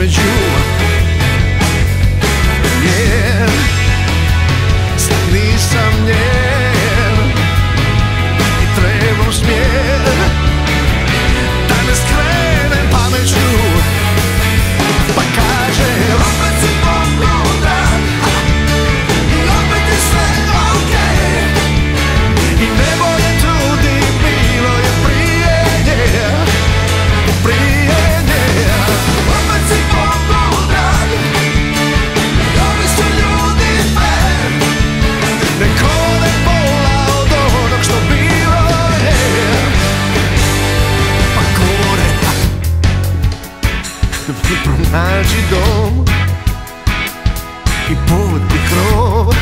but you. Pronađi dom I put i krov.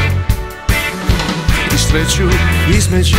I sreću između